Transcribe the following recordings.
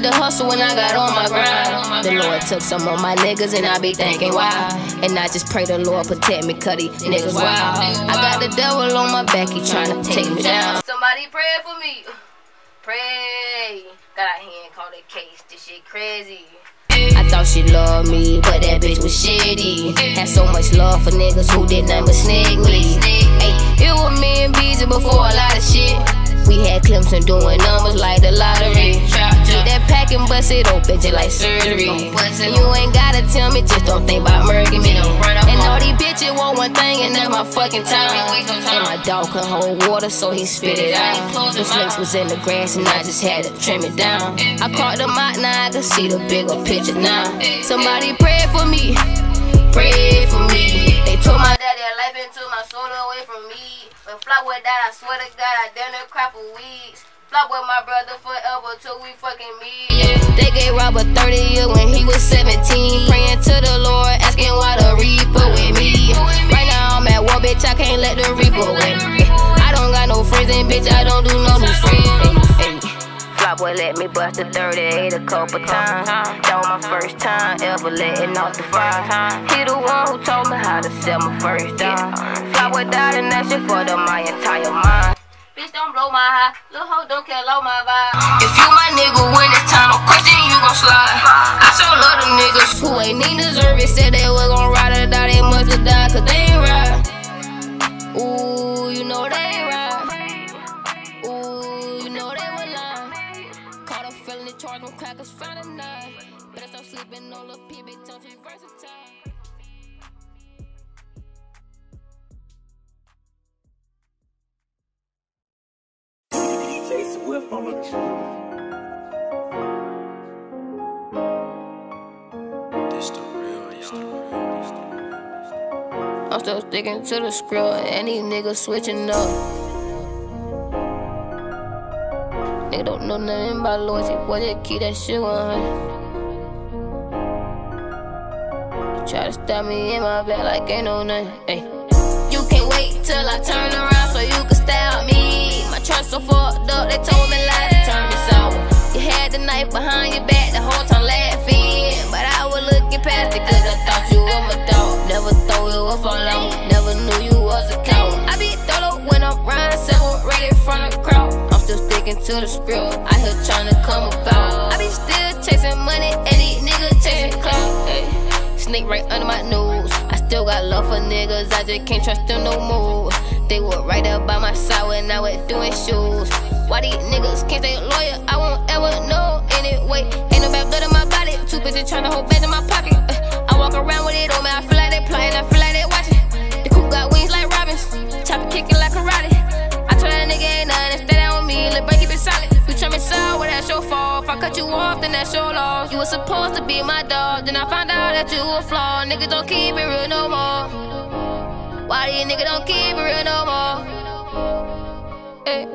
had to hustle when I got on my grind. The Lord took some of my niggas and I be thinking why. And I just pray the Lord protect me, cause these niggas wild. I got the devil on my back, he tryna take me down. Somebody pray for me. Pray. Got a hand called a case, this shit crazy. I thought she loved me, but that bitch was shitty. Had so much love for niggas who did nothing but snake me. Ay, it was me and Beezy before a lot of shit. We had Clemson doing numbers like the lottery. Get that pack and bust it open just like surgery. And you ain't gotta tell me, just don't think about murking me. And all these bitches want one thing, and that's my fucking time. And my dog can hold water, so he spit it out. The snakes was in the grass, and I just had to trim it down. I caught them out, now I can see the bigger picture now. Somebody pray for me, pray for me. They took my daddy life took my soul away from me. When with that, I swear to God, I done a crap for weeks. Flop with my brother forever till we fucking meet. Yeah. They gave Robert 30 years when he was 17. Praying to the Lord, Flop boy let me bust the 38 a couple times. Uh-huh. That was my first time ever letting off the fire. Uh-huh. He the one who told me how to sell my first dime. Flop boy died and that shit for the my entire mind. Bitch, don't blow my high. Lil' hoe don't care, low my vibe. If you my nigga when it's time, no question, you gon' slide. I sure love them niggas who ain't need deserve it. Said they was charge when crackers found a nine. Better stop sleeping on the P, bitch, don't you versatile. J Swift on the This the real, y'all. I'm still sticking to the script, and these niggas switching up. They don't know nothing about loyalty, boy, just keep that shit 100. Try to stab me in my back like ain't no nothing. Ay. You can't wait till I turn around so you can stab me. My trust so fucked up, they told me lies to turn me sour. You had the knife behind your back the whole time laughing. But I was looking past it cause I thought you were my dog. Never thought it would fall out, to the I here trying to come about. I be still chasing money, and these niggas chasing clout. Snake right under my nose. I still got love for niggas, I just can't trust them no more. They were right up by my side when I was doing shoes. Why these niggas can't stay loyal? I won't ever know anyway. Ain't no bad blood in my body, busy trying to hold back in my pocket. Uh, I walk around with it on my I I cut you off, then that's your loss. You were supposed to be my dog, then I found out that you were flawed. Niggas don't keep it real no more. Why these niggas don't keep it real no more? Eh.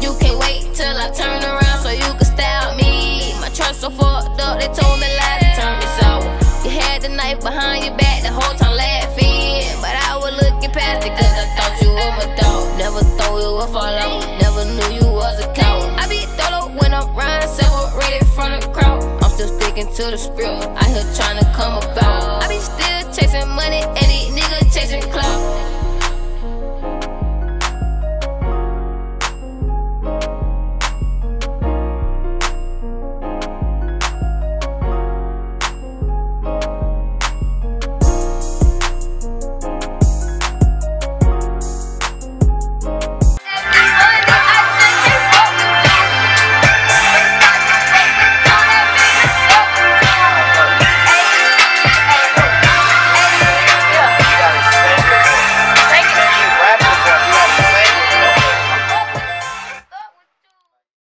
You can't wait till I turn around so you can stab me. My trust so fucked up, they told me lies to turn me sour. You had the knife behind your back the whole time laughing. But I was looking past it cause I thought you were my dog. Never thought it would fall out, separated from the crowd. I'm still sticking to the script, I here trying to come about. I be still chasing money, and these niggas chasing.